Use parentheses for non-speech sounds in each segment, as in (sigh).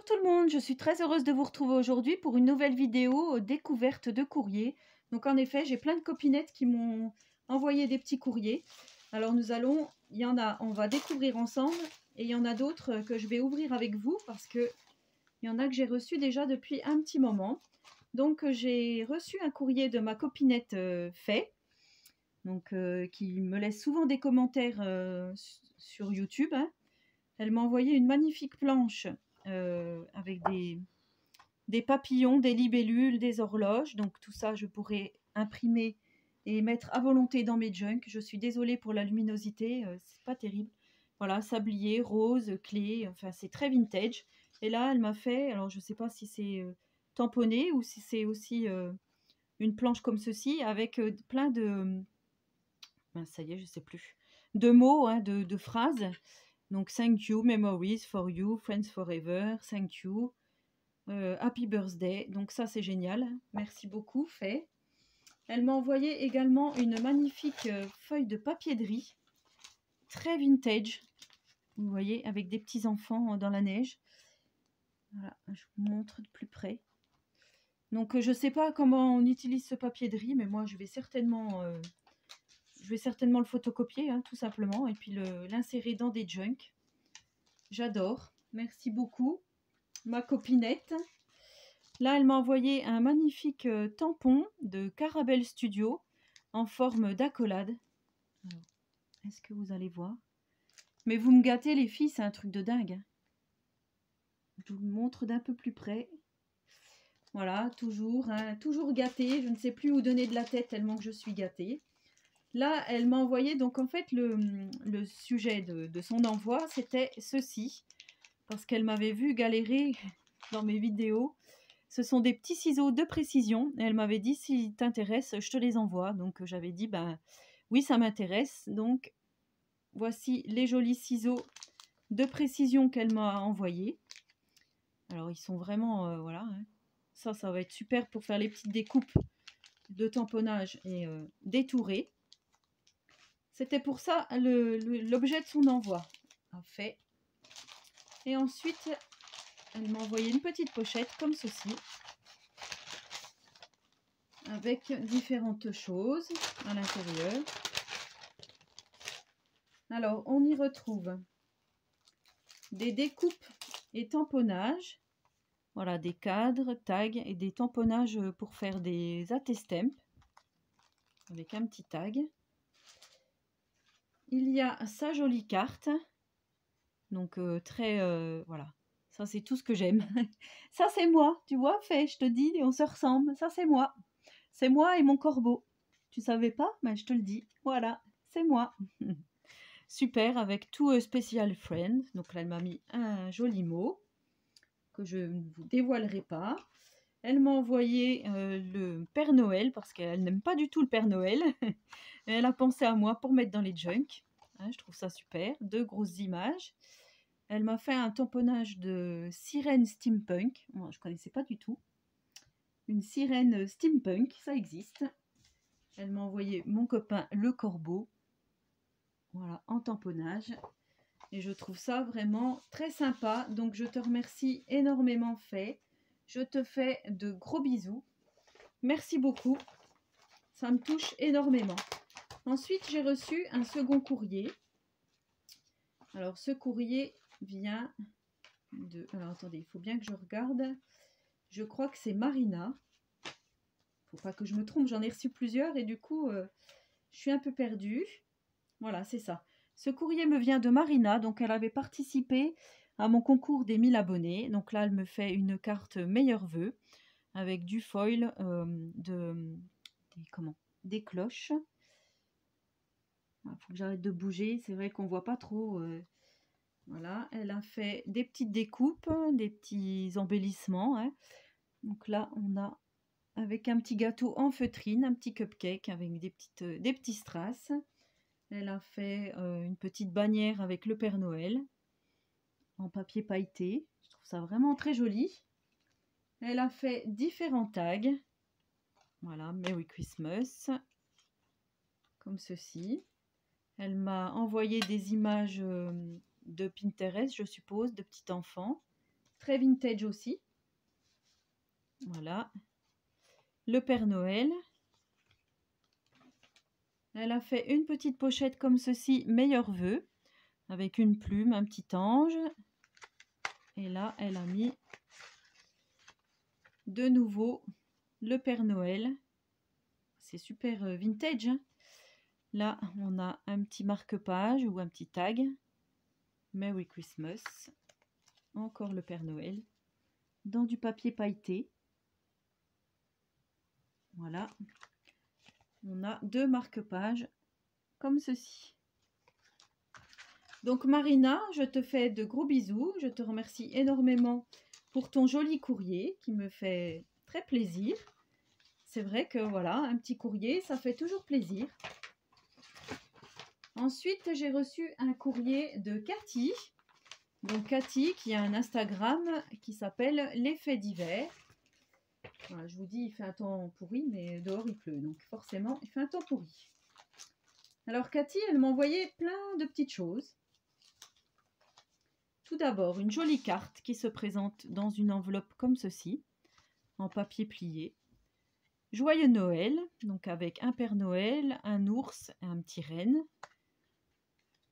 Bonjour tout le monde, je suis très heureuse de vous retrouver aujourd'hui pour une nouvelle vidéo euh, découverte de courrier. Donc en effet, j'ai plein de copinettes qui m'ont envoyé des petits courriers. Alors nous allons, il y en a, on va découvrir ensemble et il y en a d'autres euh, que je vais ouvrir avec vous parce que il y en a que j'ai reçu déjà depuis un petit moment. Donc euh, j'ai reçu un courrier de ma copinette Fait, donc qui me laisse souvent des commentaires sur YouTube. Hein. Elle m'a envoyé une magnifique planche euh, avec des, des papillons, des libellules, des horloges. Donc tout ça, je pourrais imprimer et mettre à volonté dans mes junks. Je suis désolée pour la luminosité, euh, c'est pas terrible. Voilà, sablier, rose, clé, enfin c'est très vintage. Et là, elle m'a fait, alors je sais pas si c'est euh, tamponné ou si c'est aussi une planche comme ceci avec plein de, ben, ça y est, je sais plus, de mots, hein, de, de phrases. Donc, thank you, memories for you, friends forever, thank you, euh, happy birthday. Donc, ça, c'est génial. Merci beaucoup, fait. Elle m'a envoyé également une magnifique euh, feuille de papier de riz, très vintage. Vous voyez, avec des petits enfants dans la neige. Voilà, je vous montre de plus près. Donc, je ne sais pas comment on utilise ce papier de riz, mais moi, je vais certainement euh, vais certainement le photocopier, hein, tout simplement, et puis l'insérer dans des junks. J'adore. Merci beaucoup. Ma copinette. Là, elle m'a envoyé un magnifique euh, tampon de Carabel Studio en forme d'accolade. Est-ce que vous allez voir? Mais vous me gâtez, les filles, c'est un truc de dingue. Hein. Je vous montre d'un peu plus près. Voilà, toujours, hein, toujours gâtée. Je ne sais plus où donner de la tête tellement que je suis gâtée. Là, elle m'a envoyé, donc en fait, le, sujet de, son envoi, c'était ceci, parce qu'elle m'avait vu galérer dans mes vidéos. Ce sont des petits ciseaux de précision, et elle m'avait dit, si t'intéresse, je te les envoie. Donc j'avais dit, ben oui, ça m'intéresse. Donc voici les jolis ciseaux de précision qu'elle m'a envoyés. Alors ils sont vraiment, euh, voilà, hein. ça, ça va être super pour faire les petites découpes de tamponnage et euh, détourer. C'était pour ça l'objet de son envoi. En fait. Et ensuite, elle m'a envoyé une petite pochette comme ceci. Avec différentes choses à l'intérieur. Alors, on y retrouve des découpes et tamponnages. Voilà, des cadres, tags et des tamponnages pour faire des attestemps avec un petit tag il y a sa jolie carte. Donc euh, très... Euh, voilà. Ça, c'est tout ce que j'aime. (laughs) ça, c'est moi. Tu vois, fait, je te dis, on se ressemble. Ça, c'est moi. C'est moi et mon corbeau. Tu savais pas? Mais je te le dis. Voilà, c'est moi. (laughs) Super, avec tout euh, Special Friend. Donc là, elle m'a mis un joli mot que je ne vous dévoilerai pas. Elle m'a envoyé le Père Noël parce qu'elle n'aime pas du tout le Père Noël. (laughs) Elle a pensé à moi pour mettre dans les junks. Hein, je trouve ça super. Deux grosses images. Elle m'a fait un tamponnage de sirène steampunk. Moi, je ne connaissais pas du tout. Une sirène steampunk, ça existe. Elle m'a envoyé mon copain le corbeau. Voilà, en tamponnage. Et je trouve ça vraiment très sympa. Donc, je te remercie énormément, Fait. Je te fais de gros bisous. Merci beaucoup. Ça me touche énormément. Ensuite, j'ai reçu un second courrier. Alors, ce courrier vient de... Alors, attendez, il faut bien que je regarde. Je crois que c'est Marina. Faut pas que je me trompe, j'en ai reçu plusieurs et du coup, euh, je suis un peu perdue. Voilà, c'est ça. Ce courrier me vient de Marina, donc elle avait participé à mon concours des 1000 abonnés. Donc là, elle me fait une carte meilleur vœu avec du foil, euh, de, comment, des cloches il faut que j'arrête de bouger. C'est vrai qu'on voit pas trop. Euh, voilà, elle a fait des petites découpes, des petits embellissements. Hein. Donc là, on a avec un petit gâteau en feutrine, un petit cupcake avec des, petites, des petits strass. Elle a fait euh, une petite bannière avec le Père Noël en papier pailleté. Je trouve ça vraiment très joli. Elle a fait différents tags. Voilà, Merry Christmas. Comme ceci. Elle m'a envoyé des images euh, de Pinterest, je suppose, de petits enfants. Très vintage aussi. Voilà. Le Père Noël. Elle a fait une petite pochette comme ceci, meilleur vœu, avec une plume, un petit ange. Et là, elle a mis de nouveau le Père Noël. C'est super euh, vintage. Hein. Là, on a un petit marque-page ou un petit tag. Merry Christmas. Encore le Père Noël. Dans du papier pailleté. Voilà. On a deux marque-pages comme ceci. Donc Marina, je te fais de gros bisous. Je te remercie énormément pour ton joli courrier qui me fait très plaisir. C'est vrai que voilà, un petit courrier, ça fait toujours plaisir. Ensuite, j'ai reçu un courrier de Cathy. Donc Cathy qui a un Instagram qui s'appelle L'effet d'hiver. je vous dis, il fait un temps pourri, mais dehors il pleut. Donc forcément, il fait un temps pourri. Alors Cathy, elle m'a envoyé plein de petites choses. Tout d'abord, une jolie carte qui se présente dans une enveloppe comme ceci, en papier plié. Joyeux Noël, donc avec un Père Noël, un ours et un petit renne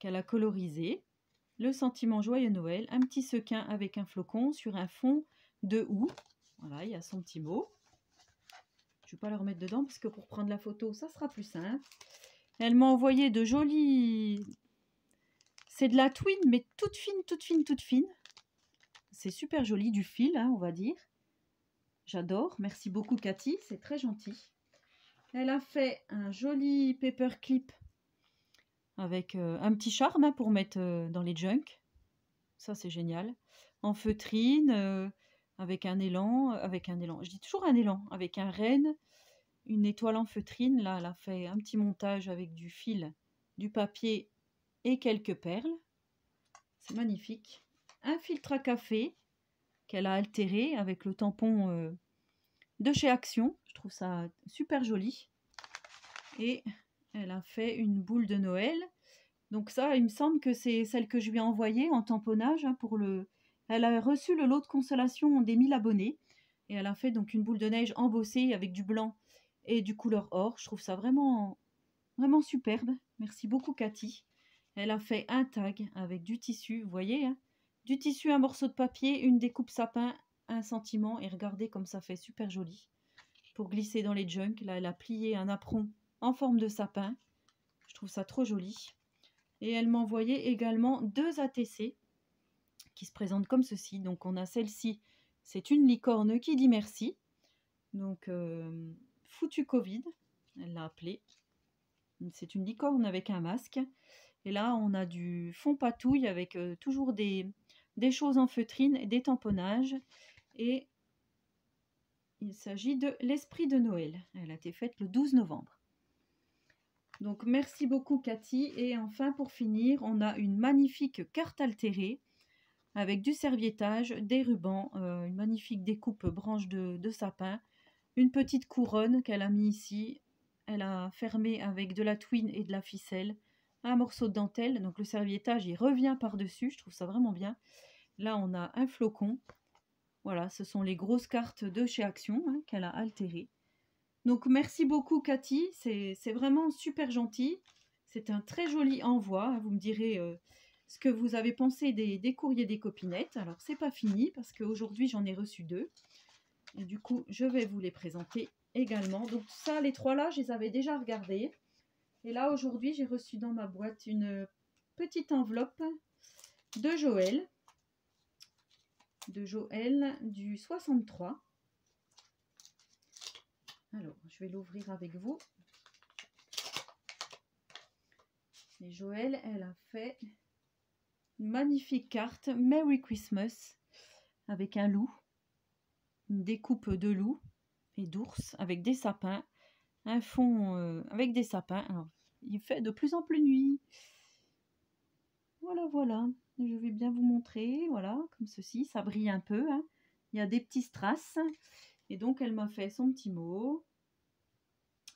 qu'elle a colorisé. Le sentiment Joyeux Noël, un petit sequin avec un flocon sur un fond de houx. Voilà, il y a son petit mot. Je ne vais pas le remettre dedans parce que pour prendre la photo, ça sera plus simple. Elle m'a envoyé de jolis c'est de la twin, mais toute fine, toute fine, toute fine. C'est super joli, du fil, hein, on va dire. J'adore. Merci beaucoup, Cathy. C'est très gentil. Elle a fait un joli paperclip avec euh, un petit charme hein, pour mettre euh, dans les junk. Ça, c'est génial. En feutrine, euh, avec un élan, avec un élan. Je dis toujours un élan, avec un renne, une étoile en feutrine. Là, elle a fait un petit montage avec du fil, du papier quelques perles. C'est magnifique. Un filtre à café qu'elle a altéré avec le tampon euh, de chez Action. Je trouve ça super joli. Et elle a fait une boule de Noël. Donc ça, il me semble que c'est celle que je lui ai envoyée en tamponnage hein, pour le... Elle a reçu le lot de consolation des 1000 abonnés. Et elle a fait donc une boule de neige embossée avec du blanc et du couleur or. Je trouve ça vraiment, vraiment superbe. Merci beaucoup Cathy. Elle a fait un tag avec du tissu, vous voyez, hein du tissu, un morceau de papier, une découpe sapin, un sentiment, et regardez comme ça fait super joli. Pour glisser dans les junk, là elle a plié un apron en forme de sapin. Je trouve ça trop joli. Et elle m'a envoyé également deux ATC qui se présentent comme ceci. Donc on a celle-ci, c'est une licorne qui dit merci. Donc euh, foutu Covid, elle l'a appelée. C'est une licorne avec un masque. Et là, on a du fond patouille avec euh, toujours des, choses en feutrine, des tamponnages. Et il s'agit de l'esprit de Noël. Elle a été faite le 12 novembre. Donc merci beaucoup Cathy. Et enfin pour finir, on a une magnifique carte altérée avec du serviettage, des rubans, euh, une magnifique découpe branche de, de sapin, une petite couronne qu'elle a mis ici. Elle a fermé avec de la twine et de la ficelle un morceau de dentelle. Donc le serviettage, il revient par-dessus. Je trouve ça vraiment bien. Là, on a un flocon. Voilà, ce sont les grosses cartes de chez Action hein, qu'elle a altérées. Donc merci beaucoup Cathy, c'est vraiment super gentil. C'est un très joli envoi. Vous me direz euh, ce que vous avez pensé des, des courriers des copinettes. Alors c'est pas fini parce qu'aujourd'hui j'en ai reçu deux. Et du coup je vais vous les présenter également. Donc ça, les trois là, je les avais déjà regardés. Et là, aujourd'hui, j'ai reçu dans ma boîte une petite enveloppe de Joël. De Joël du 63. Alors, je vais l'ouvrir avec vous. Et Joël, elle a fait une magnifique carte Merry Christmas avec un loup, une découpe de loup et d'ours avec des sapins un fond euh, avec des sapins. Il fait de plus en plus nuit. Voilà, voilà. Je vais bien vous montrer. Voilà, comme ceci. Ça brille un peu. Hein. Il y a des petits strass. Et donc, elle m'a fait son petit mot.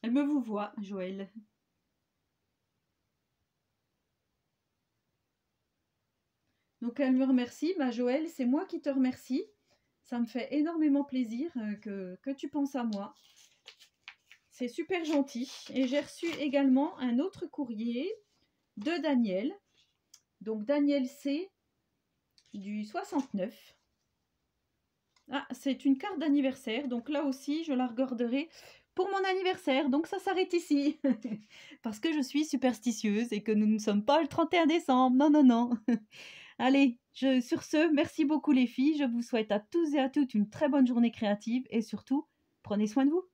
Elle me vous voit, Joël. Donc elle me remercie. Bah, Joël, c'est moi qui te remercie. Ça me fait énormément plaisir euh, que tu penses à moi. C'est super gentil. Et j'ai reçu également un autre courrier de Daniel. Donc Daniel C du 69. Ah, c'est une carte d'anniversaire. Donc là aussi, je la regarderai pour mon anniversaire. Donc ça s'arrête ici. (laughs) Parce que je suis superstitieuse et que nous ne sommes pas le 31 décembre. Non, non, non. (laughs) Allez, sur ce, merci beaucoup les filles. Je vous souhaite à tous et à toutes une très bonne journée créative et surtout, prenez soin de vous.